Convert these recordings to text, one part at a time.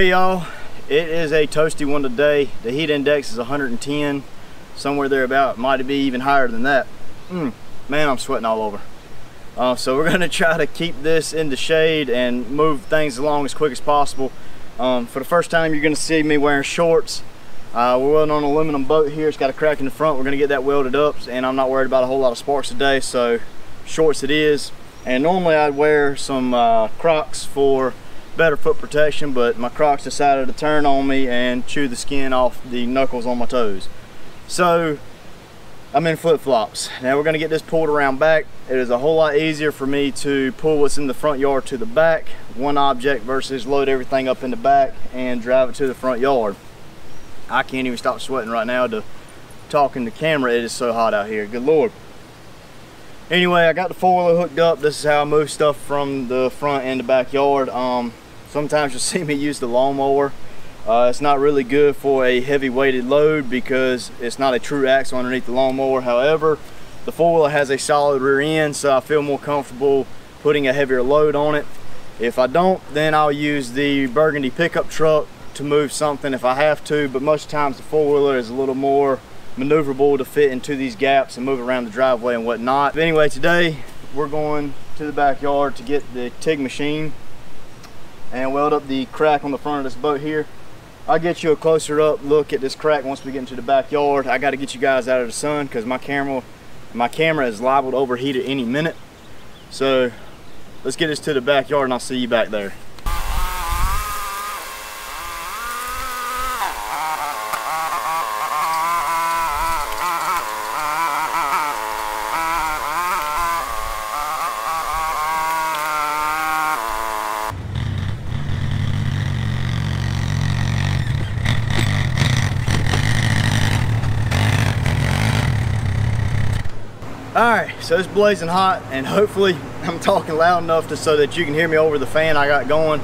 Hey y'all, it is a toasty one today. The heat index is 110, somewhere there about. Might be even higher than that. Mm, man, I'm sweating all over. Uh, so we're gonna try to keep this in the shade and move things along as quick as possible. Um, for the first time, you're gonna see me wearing shorts. Uh, we're welding on an aluminum boat here. It's got a crack in the front. We're gonna get that welded up and I'm not worried about a whole lot of sparks today, so shorts it is. And normally I'd wear some uh, Crocs for better foot protection, but my Crocs decided to turn on me and chew the skin off the knuckles on my toes. So I'm in flip-flops. Now we're gonna get this pulled around back. It is a whole lot easier for me to pull what's in the front yard to the back, one object versus load everything up in the back and drive it to the front yard. I can't even stop sweating right now to talk in the camera. It is so hot out here, good Lord. Anyway, I got the four-wheeler hooked up. This is how I move stuff from the front and the backyard. Um, sometimes you'll see me use the lawnmower. Uh, it's not really good for a heavy weighted load because it's not a true axle underneath the lawnmower. However, the four-wheeler has a solid rear end, so I feel more comfortable putting a heavier load on it. If I don't, then I'll use the Burgundy pickup truck to move something if I have to, but most times the four-wheeler is a little more maneuverable to fit into these gaps and move around the driveway and whatnot. But anyway, today we're going to the backyard to get the TIG machine and weld up the crack on the front of this boat here. I'll get you a closer up look at this crack once we get into the backyard. I got to get you guys out of the sun because my camera my camera is liable to overheat at any minute. So let's get this to the backyard and I'll see you back there. All right, so it's blazing hot and hopefully I'm talking loud enough to, so that you can hear me over the fan I got going.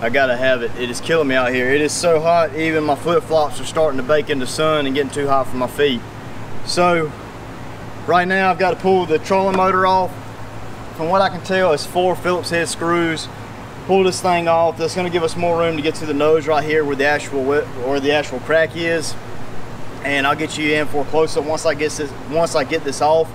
I gotta have it. It is killing me out here. It is so hot, even my flip-flops are starting to bake in the sun and getting too hot for my feet. So, right now I've got to pull the trolling motor off. From what I can tell, it's four Phillips head screws. Pull this thing off. That's gonna give us more room to get to the nose right here where the actual where the actual crack is. And I'll get you in for a close-up once I get this once I get this off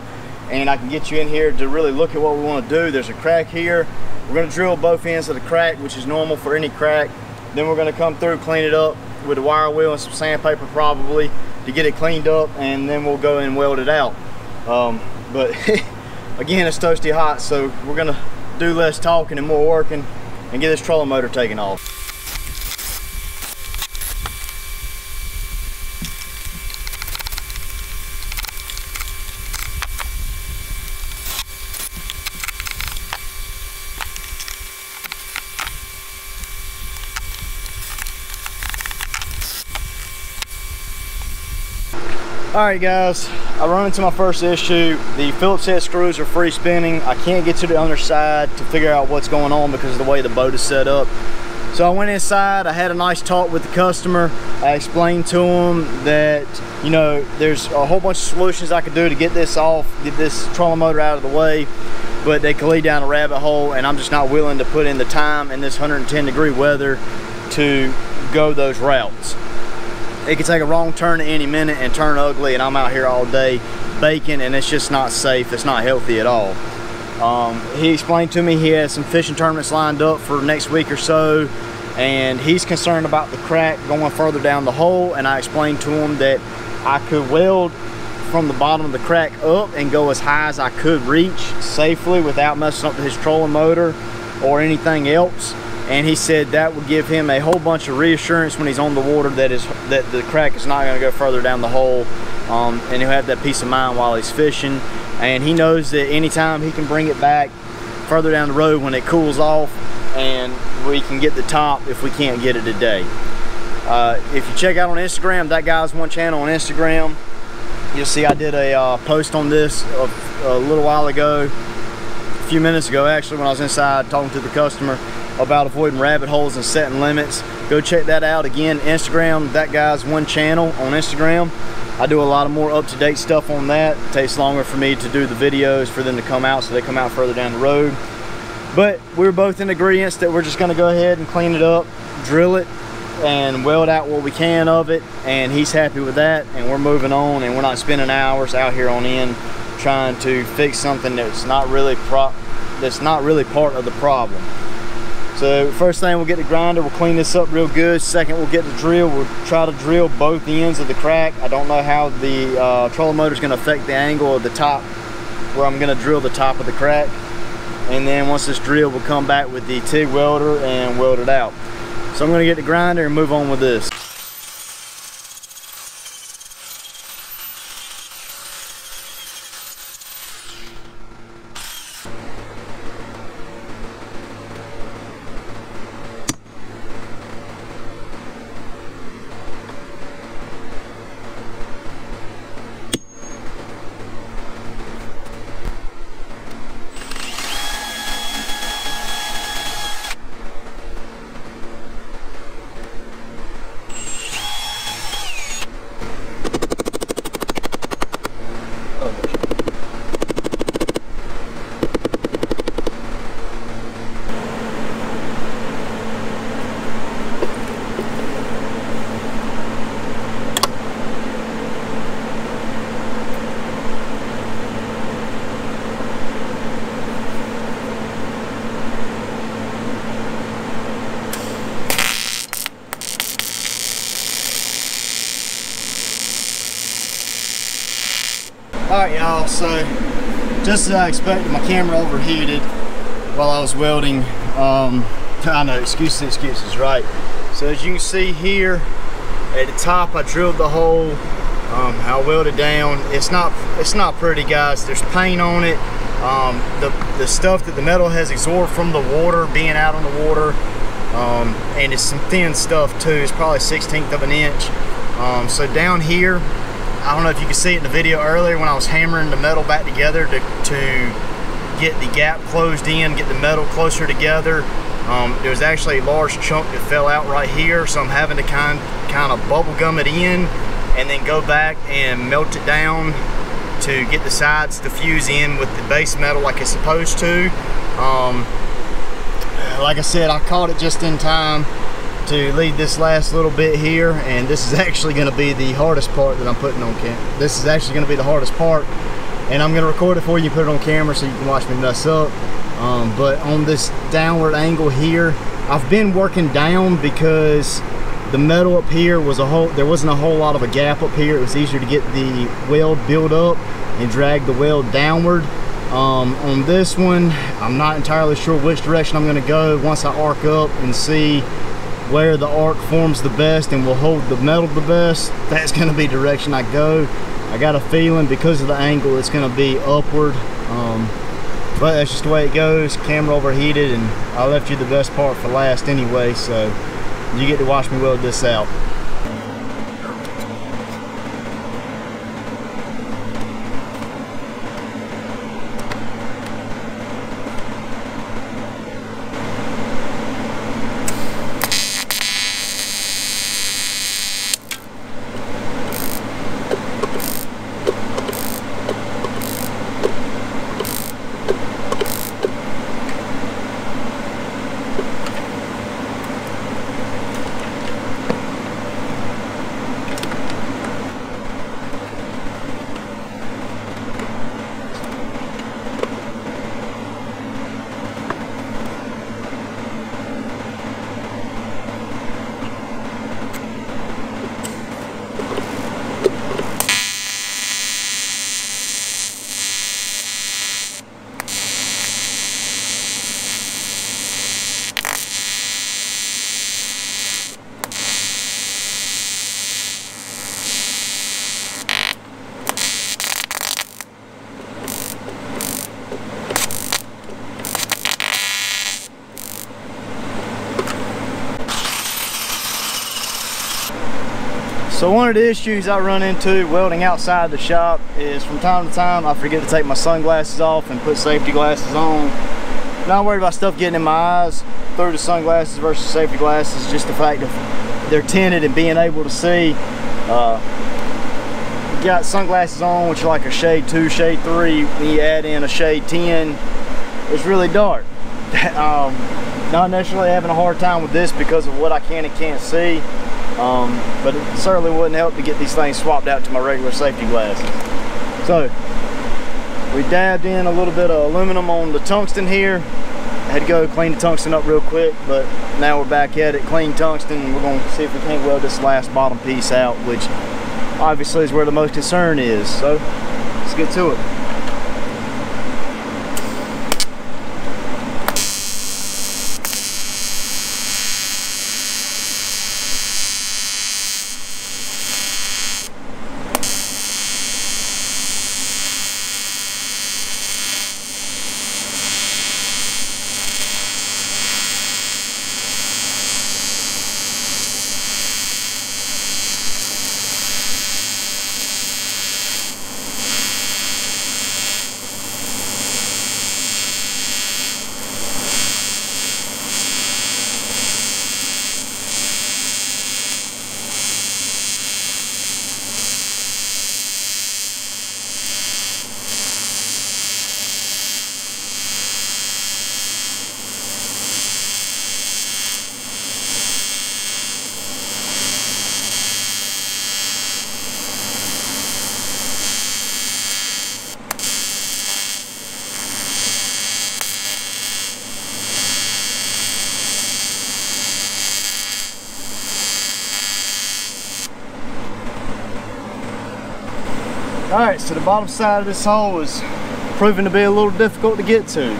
and I can get you in here to really look at what we want to do. There's a crack here. We're going to drill both ends of the crack, which is normal for any crack. Then we're going to come through, clean it up with a wire wheel and some sandpaper probably to get it cleaned up, and then we'll go and weld it out. Um, but again, it's toasty hot, so we're going to do less talking and more working and get this trolling motor taken off. All right guys, I run into my first issue. The Phillips head screws are free spinning. I can't get to the underside to figure out what's going on because of the way the boat is set up. So I went inside, I had a nice talk with the customer. I explained to him that, you know, there's a whole bunch of solutions I could do to get this off, get this trolling motor out of the way, but they could lead down a rabbit hole and I'm just not willing to put in the time in this 110 degree weather to go those routes it could take a wrong turn at any minute and turn ugly and I'm out here all day baking and it's just not safe. It's not healthy at all. Um, he explained to me he has some fishing tournaments lined up for next week or so and he's concerned about the crack going further down the hole and I explained to him that I could weld from the bottom of the crack up and go as high as I could reach safely without messing up his trolling motor or anything else and he said that would give him a whole bunch of reassurance when he's on the water that is that the crack is not going to go further down the hole um, and he'll have that peace of mind while he's fishing. And he knows that anytime he can bring it back further down the road when it cools off and we can get the top if we can't get it today. Uh, if you check out on Instagram that guy's one channel on Instagram. You'll see I did a uh, post on this a, a little while ago a few minutes ago actually when I was inside talking to the customer about avoiding rabbit holes and setting limits. Go check that out. Again, Instagram, that guy's one channel on Instagram. I do a lot of more up-to-date stuff on that. It takes longer for me to do the videos for them to come out, so they come out further down the road. But we're both in agreement that we're just gonna go ahead and clean it up, drill it, and weld out what we can of it. And he's happy with that. And we're moving on and we're not spending hours out here on end trying to fix something that's not really that's not really part of the problem. So first thing we'll get the grinder, we'll clean this up real good. Second, we'll get the drill. We'll try to drill both ends of the crack. I don't know how the uh, trolling motor is gonna affect the angle of the top where I'm gonna drill the top of the crack. And then once this drill, we'll come back with the TIG welder and weld it out. So I'm gonna get the grinder and move on with this. all right y'all so just as i expected my camera overheated while i was welding. Um i know excuses excuses right. So as you can see here at the top i drilled the hole. Um, i welded down. It's not it's not pretty guys. There's paint on it. Um, the the stuff that the metal has absorbed from the water being out on the water um, and it's some thin stuff too. It's probably 16th of an inch. Um, so down here I don't know if you can see it in the video earlier when I was hammering the metal back together to, to get the gap closed in, get the metal closer together. Um, there was actually a large chunk that fell out right here, so I'm having to kind, kind of bubble gum it in and then go back and melt it down to get the sides to fuse in with the base metal like it's supposed to. Um, like I said, I caught it just in time to lead this last little bit here and this is actually going to be the hardest part that I'm putting on camera. This is actually going to be the hardest part and I'm going to record it for you put it on camera so you can watch me mess up. Um, but on this downward angle here, I've been working down because the metal up here was a whole, there wasn't a whole lot of a gap up here. It was easier to get the weld built up and drag the weld downward. Um, on this one, I'm not entirely sure which direction I'm going to go once I arc up and see where the arc forms the best and will hold the metal the best, that's gonna be direction I go. I got a feeling because of the angle, it's gonna be upward. Um, but that's just the way it goes. Camera overheated and I left you the best part for last anyway, so you get to watch me weld this out. So one of the issues I run into welding outside the shop is from time to time I forget to take my sunglasses off and put safety glasses on. Not worried about stuff getting in my eyes through the sunglasses versus safety glasses, just the fact of they're tinted and being able to see. Uh, got sunglasses on which are like a shade 2, shade 3, when you add in a shade 10, it's really dark. um, not necessarily having a hard time with this because of what I can and can't see. Um, but it certainly wouldn't help to get these things swapped out to my regular safety glasses. So we dabbed in a little bit of aluminum on the tungsten here. I had to go clean the tungsten up real quick, but now we're back at it, clean tungsten. We're gonna see if we can't weld this last bottom piece out, which obviously is where the most concern is. So let's get to it. All right, so the bottom side of this hole is proving to be a little difficult to get to.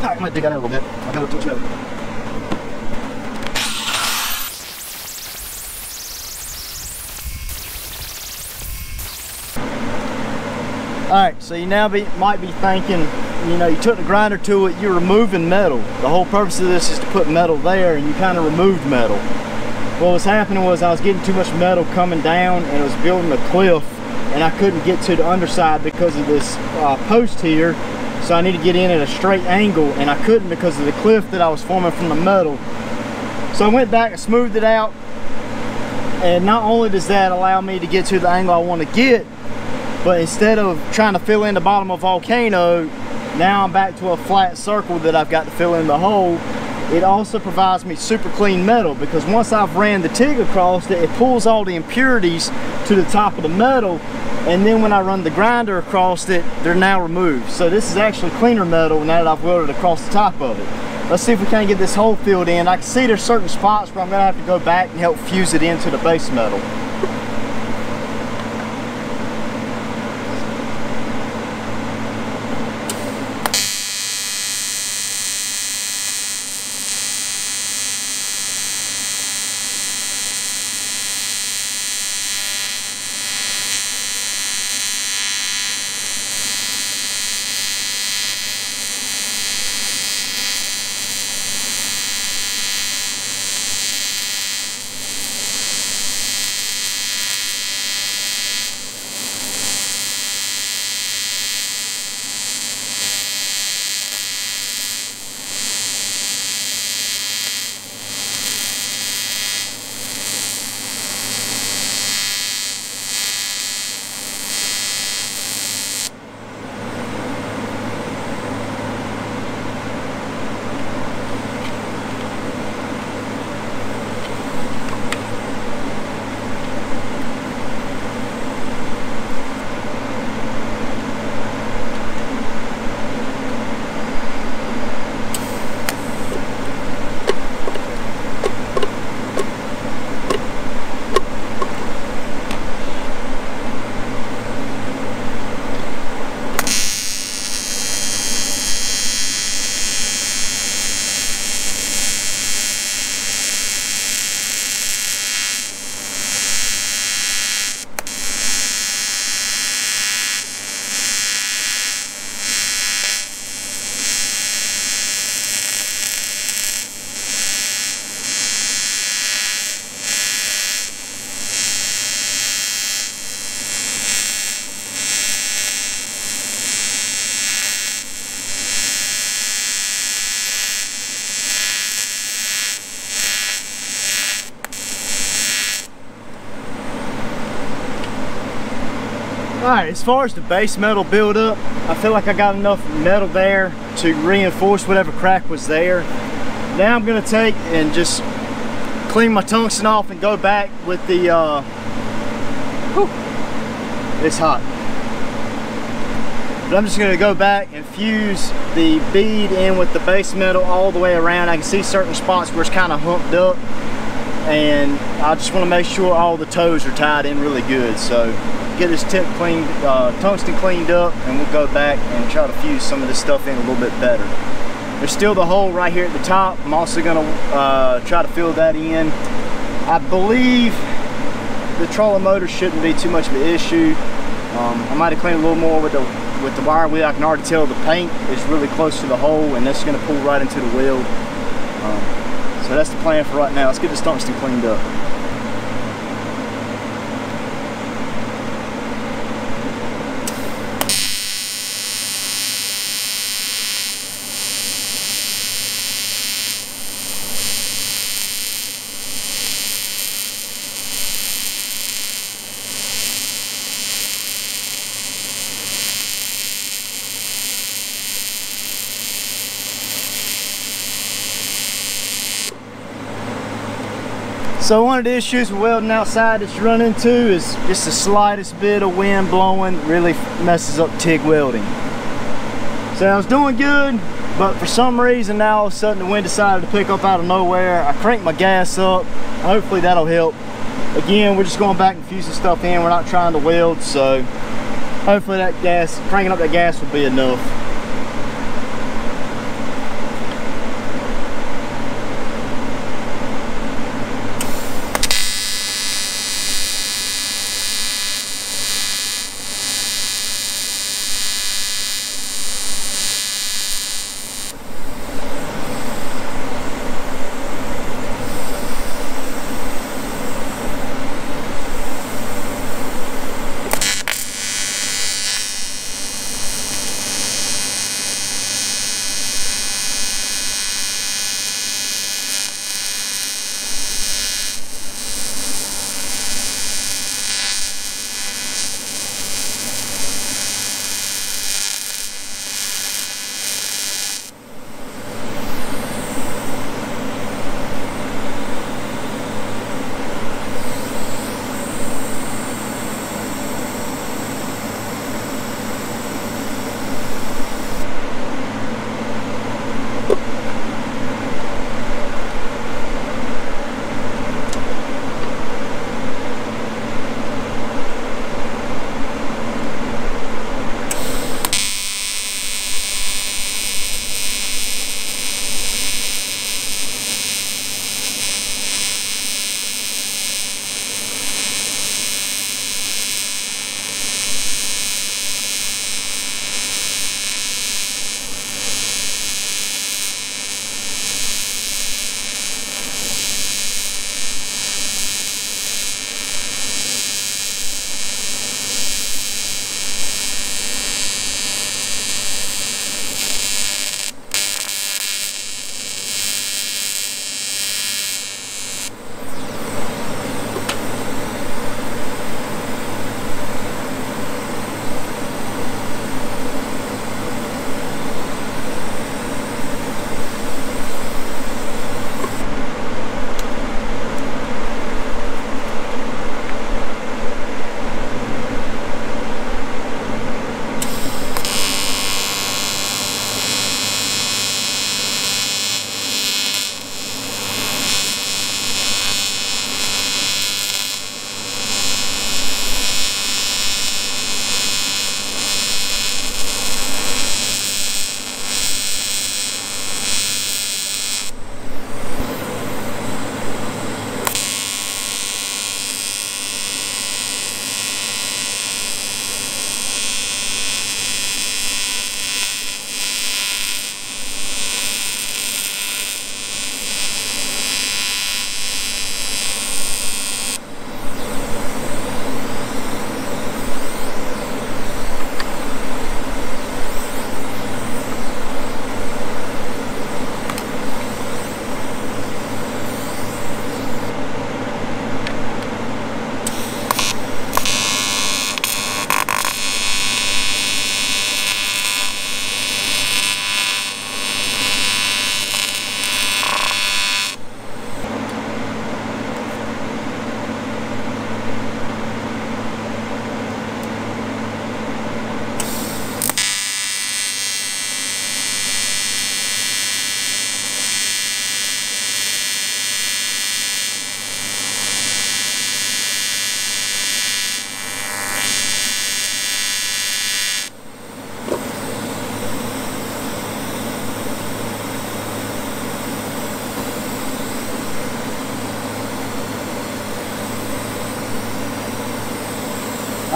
I might dig a little bit. I'll go to it. All right, so you now be, might be thinking, you know, you took the grinder to it, you're removing metal. The whole purpose of this is to put metal there and you kind of removed metal. What was happening was I was getting too much metal coming down and it was building a cliff and I couldn't get to the underside because of this uh, post here. So I need to get in at a straight angle and I couldn't because of the cliff that I was forming from the metal. So I went back and smoothed it out. And not only does that allow me to get to the angle I want to get, but instead of trying to fill in the bottom of a volcano, now I'm back to a flat circle that I've got to fill in the hole. It also provides me super clean metal because once I've ran the TIG across it, it pulls all the impurities to the top of the metal and then when I run the grinder across it, they're now removed. So this is actually cleaner metal now that I've welded across the top of it. Let's see if we can get this hole filled in. I can see there's certain spots where I'm gonna have to go back and help fuse it into the base metal. Right, as far as the base metal buildup, I feel like I got enough metal there to reinforce whatever crack was there. Now I'm gonna take and just clean my tungsten off and go back with the, uh, whew, it's hot. But I'm just gonna go back and fuse the bead in with the base metal all the way around. I can see certain spots where it's kind of humped up and I just want to make sure all the toes are tied in really good. So get this tip cleaned, uh, tungsten cleaned up, and we'll go back and try to fuse some of this stuff in a little bit better. There's still the hole right here at the top. I'm also gonna uh, try to fill that in. I believe the trolling motor shouldn't be too much of an issue. Um, I might have cleaned a little more with the with the wire wheel. I can already tell the paint is really close to the hole, and that's gonna pull right into the wheel. Um, so that's the plan for right now. Let's get this tungsten cleaned up. So one of the issues with welding outside that you run into is just the slightest bit of wind blowing really messes up TIG welding. Sounds doing good, but for some reason now all of a sudden the wind decided to pick up out of nowhere. I cranked my gas up. Hopefully that'll help. Again, we're just going back and fusing stuff in. We're not trying to weld, so hopefully that gas, cranking up that gas will be enough.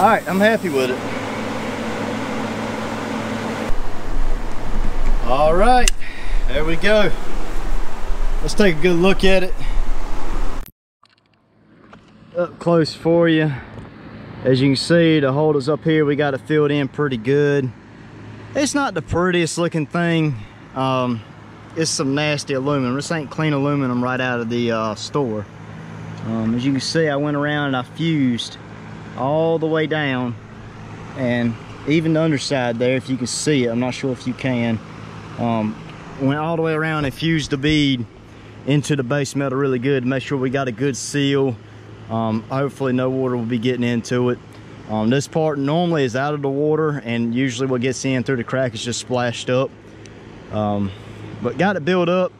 All right, I'm happy with it. All right, there we go. Let's take a good look at it. Up close for you. As you can see, the holders up here, we got it filled in pretty good. It's not the prettiest looking thing. Um, it's some nasty aluminum. This ain't clean aluminum right out of the uh, store. Um, as you can see, I went around and I fused all the way down and even the underside there, if you can see it, I'm not sure if you can, um, went all the way around and fused the bead into the base metal really good make sure we got a good seal. Um, hopefully no water will be getting into it. Um, this part normally is out of the water and usually what gets in through the crack is just splashed up. Um, but got it built up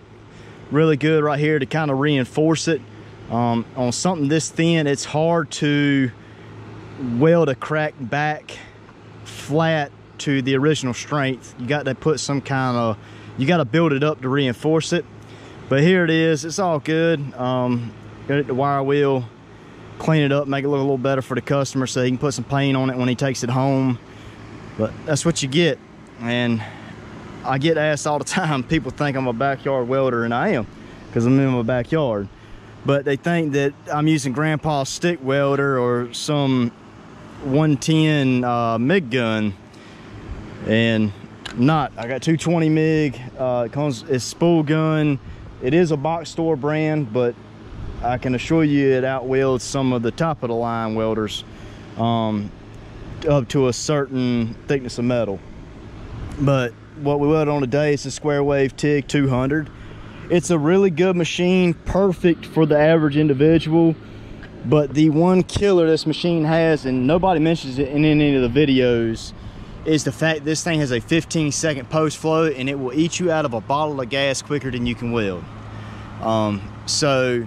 really good right here to kind of reinforce it. Um, on something this thin, it's hard to weld a crack back flat to the original strength. You got to put some kind of, you got to build it up to reinforce it. But here it is, it's all good. Um, got it the wire wheel, clean it up, make it look a little better for the customer so he can put some paint on it when he takes it home. But that's what you get. And I get asked all the time, people think I'm a backyard welder and I am because I'm in my backyard. But they think that I'm using grandpa's stick welder or some 110 uh, MIG gun and not. I got 220 MIG, uh, it comes, it's spool gun. It is a box store brand, but I can assure you it outwields some of the top of the line welders um, up to a certain thickness of metal. But what we weld on today is a square wave TIG 200. It's a really good machine, perfect for the average individual. But the one killer this machine has, and nobody mentions it in any of the videos, is the fact this thing has a 15 second post flow and it will eat you out of a bottle of gas quicker than you can weld. Um, so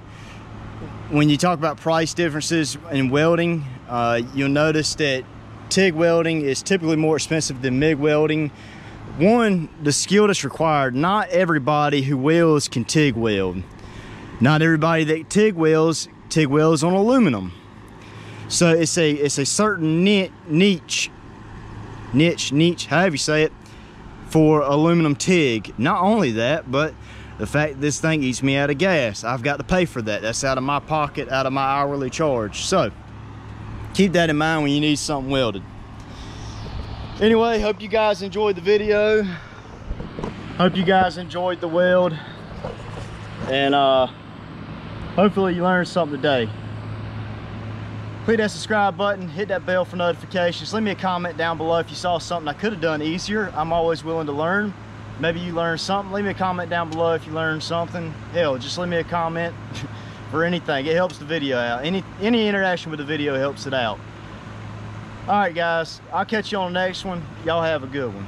when you talk about price differences in welding, uh, you'll notice that TIG welding is typically more expensive than MIG welding. One, the skill that's required, not everybody who welds can TIG weld. Not everybody that TIG welds TIG welds on aluminum. So it's a it's a certain niche, niche, niche, however you say it, for aluminum TIG. Not only that, but the fact this thing eats me out of gas. I've got to pay for that. That's out of my pocket, out of my hourly charge. So keep that in mind when you need something welded. Anyway, hope you guys enjoyed the video. Hope you guys enjoyed the weld. And uh hopefully you learned something today. Click that subscribe button hit that bell for notifications. Leave me a comment down below if you saw something i could have done easier. I'm always willing to learn. Maybe you learned something. Leave me a comment down below if you learned something. Hell just leave me a comment for anything. It helps the video out. Any any interaction with the video helps it out. All right guys. I'll catch you on the next one. Y'all have a good one